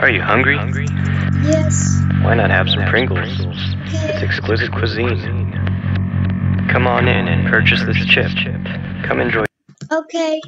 Are you hungry? Yes. Why not have some Pringles? It's exclusive exquisite cuisine. Come on in and purchase this chip. Come enjoy. Okay.